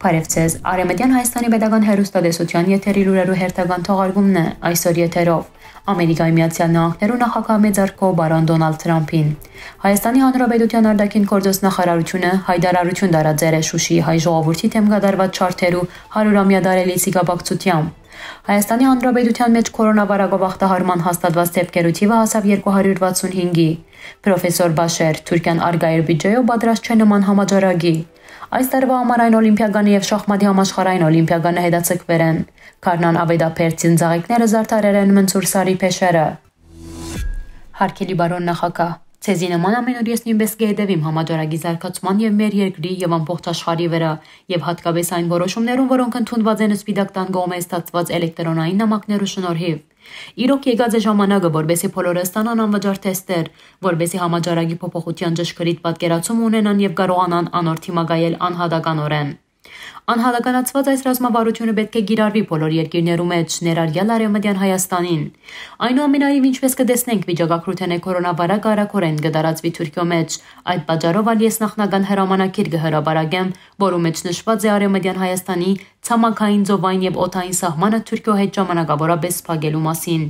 Բարևձեզ, Արեմեդյան Հայաստանի Պետական Հերոստատեսության եթերի լուրերու հերթական թողարկումն է այսօր եթերով։ Ամերիկայի Միացյալ Նահանգներու նախագահ մեծարգո բարոն Դոնալդ Թրամփին։ Հայաստանի Հանրապետության արտաքին գործոս նախարարությունը հայտարարություն տարածել է Շուշիի հայ ժողովրդի թեմ գդարված չարթերու 100-ամյա դարելիցի կապակցությամբ։ Հայաստանի Հանրապետության մեջ կորոնավիրուսով ախտահարման հաստատված դեպքերու թիվը հասավ 265-ի։ Պրոֆեսոր Բաշեր Թուրքիան արգայր բյուջեով պատրաստ չէ նման համաճարակի։ Այս տարվա ամառային օլիմպիադանը եւ շախմատի համաշխարհային օլիմպիադանը հետաձգվեր են։ Կարնան ավետապեր ցինձաղիկները զարդարել են մնցուրսարի փեշերը։ Հարկելի բարոն նախագահ Ցեզի նման ամենուր ես նույնպես կհետևիմ համաճարակի զարգացման եւ մեր երկրի եւ ամբողջ աշխարհի վրա եւ հատկապես այն որոշումներուն, որոնք ընդունված են Սպիտակ տան կողմից ստացված էլեկտրոնային նամակներու շնորհիվ։ Իրոք եկած է ժամանակը, որբեսի բոլորը ստանան անվճար թեստեր, որբեսի համաճարակի փոփոխության ճշգրիտ պատկերացում ունենան եւ կարողանան անորթի մագայել անհատականորեն։ Անհատականացված այս ռազմավարությունը պետք է գիրառվի բոլոր երկիրներու մեջ, ներառյալ Արևմտյան Հայաստանին։ Այնուամենայնիվ, ինչպես կտեսնենք, վիճակագրութենե կորոնավիրուսը արագորեն գդարածվի Թուրքիո մեջ։ Այդ պատճառով ալ ես նախնական հրամանակիր կհրաբարագեմ, որու մեջ նշված է Արևմտյան Հայաստանի ցամաքային ծովային եւ օթային սահմանը Թուրքիո հետ ժամանակավորապես սփակելու մասին։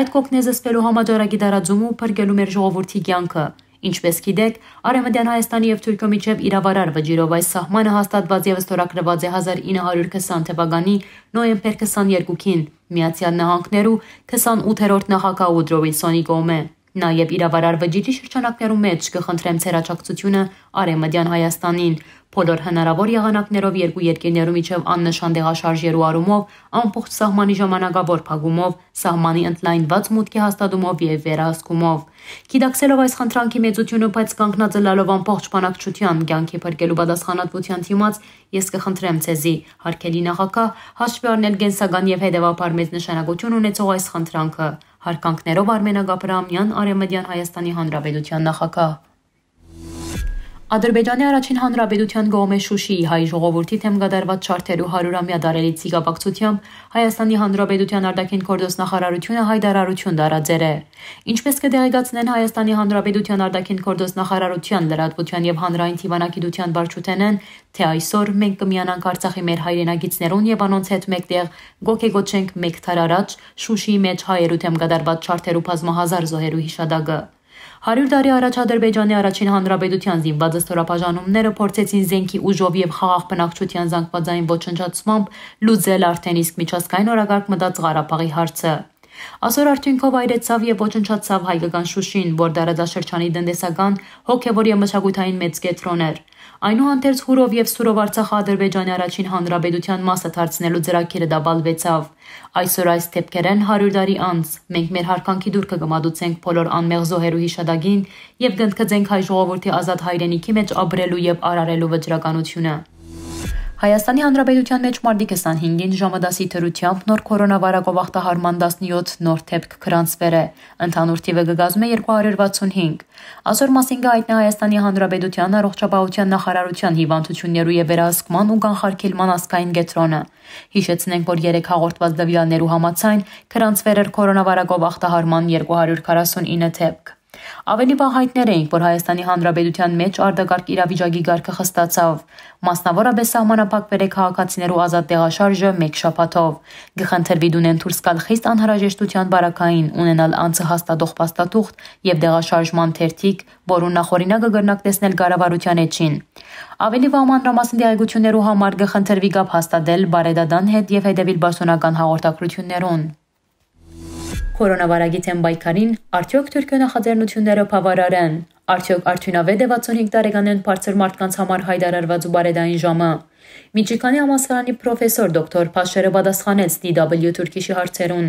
Այդ կողքնե զսպելու համաճարակի դարաձումը ու փրկելու մեր ժողովրդի կյանքը Ինչպես գիտեք, Արևմտյան Հայաստանի եւ Թուրքիո միջև իրավարար վճիրով այս սահմանը հաստատված եւ ստորագրված է 1920 թվականի նոյեմբեր 22-ին Միացյալ Նահանգներու 28-րդ նախագահ Ուդրո Վիլսոնի կողմէ։ Նաև իրավարար վճիռի շրջանակներում մեջ կխնդրեմ ցերաճակցությունը Արեմդյան Հայաստանին բոլոր հնարավոր եղանակներով երկու երկրներու միջև աննշան դեղաշարժերու արումով ամբողջ սահմանի ժամանակավոր փակումով սահմանի ընդլայնված մուտքի հաստատումով եւ վերահսկումով Գիտակցելով այս խնդրանքի մեծությունը բայց կանգնած լալով ամբողջ բանակչության կյանքի փրկելու պատասխանատվության թիմած ես կխնդրեմ ցեզի հարկելի նախակա հաշվի առնել գենսական եւ հետեւաբար մեծ նշանակություն ունեցող այս խնդրանքը հարգանքներով Արմենա Գաբրամյան Արեմեդյան Հայաստանի Հանրապետության նախագահ Ադրբեջանի առաջին հանրապետության գոմե Շուշիի հայ ժողովրդի թեմ գդարված չարթերու 100-ամյա դարելիցի կապակցությամբ Հայաստանի Հանրապետության արտաքին գործ նախարարությունը հայտարարություն տարածել է։ Ինչպես կդեղեկացնեն Հայաստանի Հանրապետության արտաքին գործ նախարարության լրատվության եւ հանրային թիվանակիտության վարչութենեն, թե այսօր մենք կմիանանք Արցախի մեր հայրենագիցներուն եւ անոնց հետ մեկտեղ գոքեգոչենք մեկ թար առաջ Շուշիի մեջ հայերու թեմ գդարված չարթերու բազմահազար զոհերու հիշադակը։ 100 տարի առաջ Ադրբեջանի առաջին հանրապետության զինված ստորապաժանումները փորձեցին զենքի ուժով եւ խաղաղ բնակչության զանգվածային ոչնչացմամբ լուծել արդեն իսկ միջազգային օրագարկ մտած Ղարաբաղի հարցը։ Այսօր արդյունքով այրեցավ եւ ոչնչացավ հայկական Շուշին, որ դարաձաշրջանի տնտեսական, հոգեվոր եւ մշակութային մեծ կետրոն էր։ Այնուհանդերձ Հուրով եւ Սուրով Արցախը Ադրբեջանի առաջին հանրապետության մասը դարձնելու ծրագիրը դաբալվեցավ։ Այսօր այս դեպքերեն 100 տարի անց մենք մեր հարկանքի դուրքը կմատուցենք բոլոր անմեղ զոհերու հիշադակին եւ կընդգծենք հայ ժողովրդի ազատ հայրենիքի մեջ ապրելու եւ արարելու վճռականությունը։ Հայաստանի Հանրապետության մեջ մարտի 25-ին ժամը 10-ի թրությամբ նոր կորոնավիրուսով ախտահարման 17 նոր դեպք գրանցվել է։ Ընդհանուր թիվը կգազմե 265։ Այսօր մասին կհայտնի Հայաստանի Հանրապետության առողջապահության նախարարության հիվանդություններու եւ վերահսկման ու կանխարգելման ասկային կետրոնը։ Հիշեցնենք, որ 3 հաղորդված դվյալներու համաձայն գրանցվել էր կորոնավիրուսով ախտահարման 249 դեպք։ Ավելի վաղ հայտներ էինք, որ Հայաստանի Հանրապետության մեջ արդակարգ իրավիճակի գարկը խստացավ։ Մասնավորապես սահմանափակվել է քաղաքացիներու ազատ տեղաշարժը մեկ շաբաթով։ Գխնդրվի դունեն դուրս գալ խիստ անհրաժեշտության բարակային ունենալ անձը հաստատող փաստաթուղթ եւ տեղաշարժման թերթիկ, որուն նախորինակը գրնակ տեսնել կառավարության էջին։ Ավելի վաղ մանրամասն դիագություններու համար գխնդրվի գապ հաստատել բարեդադան հետ եւ հետեւիլ բարսոնական հաղորդակցություններուն։ Կորոնավարագի թեմ բայկարին արդյոք Թուրքիո նախաձեռնությունները բավարար են։ Արդյոք արդյունավետ է 65 տարեկանեն բարձր մարդկանց համար հայտարարված ու բարեդային ժամը։ Միջիկանի համասարանի պրոֆեսոր դոկտոր Փաշերը պատասխանեց DW Թուրքիշի հարցերուն։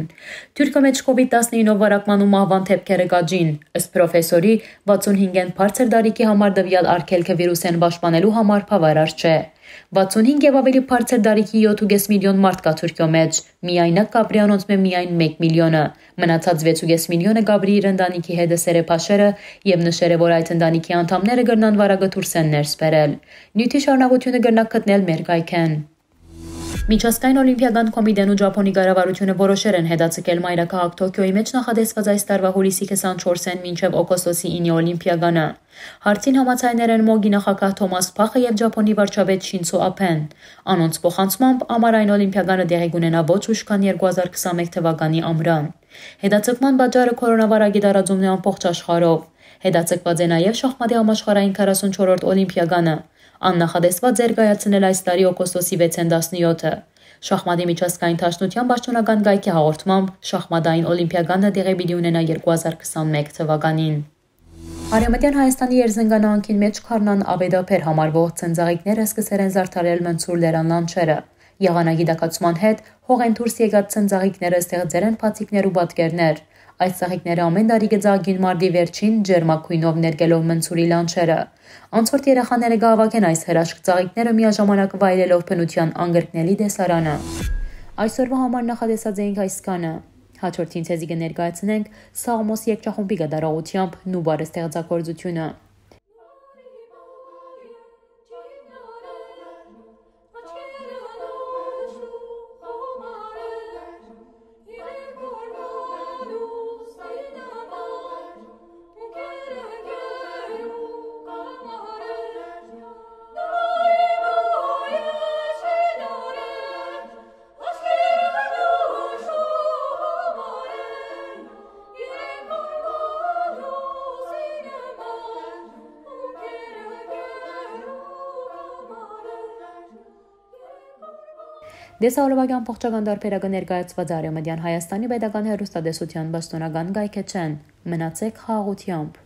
Թուրքիա մեջ COVID-19-ով վարակման ու մահվան դեպքերը գաջին։ Ըստ պրոֆեսորի 65-ն բարձր դարիքի համար դվյալ արգելքը վիրուսեն պաշտպանելու համար բավարար չէ։ 65 եւ ավելի բարձր դարիքի 7.5 միլիոն մարդ կա Թուրքիո մեջ։ Միայնակ Կապրիանոնց մե միայն 1 միլիոնը։ Մնացած 6.5 միլիոնը Գաբրի իր ընտանիքի հետ սերը փաշերը եւ նշերը, որ այդ ընտանիքի անդամները գրնան վարագը դուրս են ներս բերել։ Նյութի շարունակությունը գրնակ գտնել մեր գայքեն։ Միջազգային օլիմպիական կոմիտեն ու Ճապոնի կառավարությունը որոշել են հետաձգել մայրաքաղաք Թոքիոյի մեջ նախադեсված այս տարվա հուլիսի 24-ին մինչև օգոստոսի 9-ի օլիմպիադանը։ Հարցին համաձայնել են Մոգի նախագահ Թոմաս Փախը եւ Ճապոնի վարչապետ Շինցո Ափեն։ Անոնց փոխանցմամբ ամառային օլիմպիադանը տեղի կունենա ոչ ուշ քան 2021 թվականի ամռան։ Հետաձգման բաժարը կորոնավիրուսի տարածումն է ամբողջ աշխարհով։ Հետաձգված է նաև շախմատի համաշխարհային 44-րդ օլիմպիադանը, աննախադեсված էր կայացնել այս տարի օգոստոսի 6-ին 17-ը։ Շախմատի միջազգային դաշնության պաշտոնական գայքի հաղորդմամբ շախմատային օլիմպիադանը տեղի պիտի ունենա 2021 թվականին։ Արեմտյան Հայաստանի Երզնգանանքին մեջ Քարնան Աբեդափեր համարվող ցնցաղիկները սկսել են զարդարել Մնցուր Լերան լանչերը։ Եղանակի դակացման հետ հող են դուրս եկած ցնցաղիկները ստեղծել են փաթիկներ ու պատկերներ։ Այս ծաղիկները ամեն տարի գծագին մարտի վերջին ջերմակույնով ներկելով մնցուրի լանչերը։ Անցորդ երեխաները գահավաքեն այս հրաշք ծաղիկները միաժամանակ վայելելով բնության անգրկնելի տեսարանը։ Այսօրվա համար նախադեսած էինք այսքանը։ Հաջորդին ցեզի կներկայացնենք Սաղմոս եկչախումբի գդարողությամբ նուբարը ստեղծագործությունը։ Դեսալովագյան փոխչական դարբերակը ներկայացված Արեմեդյան Հայաստանի Պետական Հերոստատեսության բաստոնական գայքեչեն։ Մնացեք խաղաղությամբ։